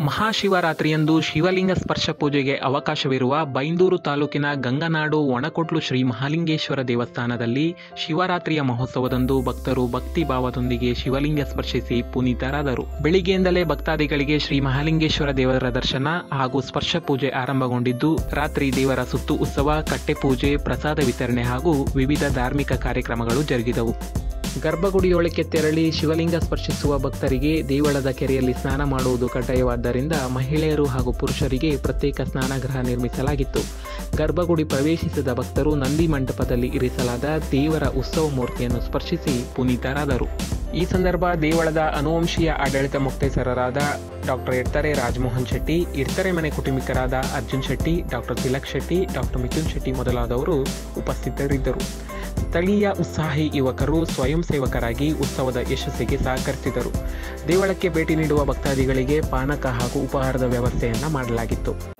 ಮಹಾಶಿವರಾತ್ರಿಯಂದು ಶಿವಲಿಂಗ ಸ್ಪರ್ಶ ಪೂಜೆಗೆ ಅವಕಾಶವಿರುವ ಬೈಂದೂರು ತಾಲೂಕಿನ ಗಂಗನಾಡು ಒಣಕೊಟ್ಲು ಶ್ರೀ ಮಹಾಲಿಂಗೇಶ್ವರ ದೇವಸ್ಥಾನದಲ್ಲಿ ಶಿವರಾತ್ರಿಯ ಮಹೋತ್ಸವದಂದು ಭಕ್ತರು ಭಕ್ತಿ ಭಾವದೊಂದಿಗೆ ಶಿವಲಿಂಗ ಸ್ಪರ್ಶಿಸಿ ಪುನೀತರಾದರು. ಬೆಳಿಗ್ಗೆಯಿಂದಲೇ ಭಕ್ತಾದಿಗಳಿಗೆ ಶ್ರೀ ಮಹಾಲಿಂಗೇಶ್ವರ ದೇವರ ದರ್ಶನ ಹಾಗೂ ಸ್ಪರ್ಶ ಪೂಜೆ ಆರಂಭಗೊಂಡಿದ್ದು, ರಾತ್ರಿ ದೇವರ ಸುತ್ತು ಉತ್ಸವ ಕಟ್ಟೆ ಪೂಜೆ ಪ್ರಸಾದ ವಿತರಣೆ ಹಾಗೂ ವಿವಿಧ ಧಾರ್ಮಿಕ ಕಾರ್ಯಕ್ರಮಗಳು ಜರುಗಿದವು. ಗರ್ಭಗುಡಿಯೊಳಕ್ಕೆ ತೆರಳಿ ಶಿವಲಿಂಗ ಸ್ಪರ್ಶಿಸುವ ಭಕ್ತರಿಗೆ ದೇವಳದ ಕೆರೆಯಲ್ಲಿ ಸ್ನಾನ ಮಾಡುವುದು ಕಡ್ಡಾಯವಾದ್ದರಿಂದ ಮಹಿಳೆಯರು ಹಾಗೂ ಪುರುಷರಿಗೆ ಪ್ರತ್ಯೇಕ ಸ್ನಾನಗೃಹ ನಿರ್ಮಿಸಲಾಗಿತ್ತು. ಗರ್ಭಗುಡಿ ಪ್ರವೇಶಿಸಿದ ಭಕ್ತರು ನಂದಿ ಮಂಟಪದಲ್ಲಿ ಇರಿಸಲಾದ ದೇವರ ಉತ್ಸವ ಮೂರ್ತಿಯನ್ನು ಸ್ಪರ್ಶಿಸಿ ಪುನೀತರಾದರು. ಈ ಸಂದರ್ಭ ದೇವಳದ ಅನುವಂಶೀಯ ಆಡಳಿತ ಮುಕ್ತೇಸರರಾದ ಡಾಕ್ಟರ್ ಎಡ್ತರೆ ರಾಜಮೋಹನ್ ಶೆಟ್ಟಿ, ಇಡ್ತರೆ ಮನೆ ಕುಟುಂಬಿಕರಾದ ಅರ್ಜುನ್ ಶೆಟ್ಟಿ ಡಾಕ್ಟರ್ ತಿಲಕ್ ಶೆಟ್ಟಿ ಡಾಕ್ಟರ್ ಮಿಥುನ್ ಶೆಟ್ಟಿ ಮೊದಲಾದವರು ಉಪಸ್ಥಿತರಿದ್ದರು. ಸ್ಥಳೀಯ ಉತ್ಸಾಹಿ ಯುವಕರು ಸ್ವಯಂ ಸೇವಕರಾಗಿ ಉತ್ಸವದ ಯಶಸ್ಸಿಗೆ ಸಹಕರಿಸಿದರು. ದೇವಳಕ್ಕೆ ಭೇಟಿ ನೀಡುವ ಭಕ್ತಾದಿಗಳಿಗೆ ಪಾನಕ ಹಾಗೂ ಉಪಹಾರದ ವ್ಯವಸ್ಥೆಯನ್ನು ಮಾಡಲಾಗಿತ್ತು.